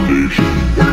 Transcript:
foundation.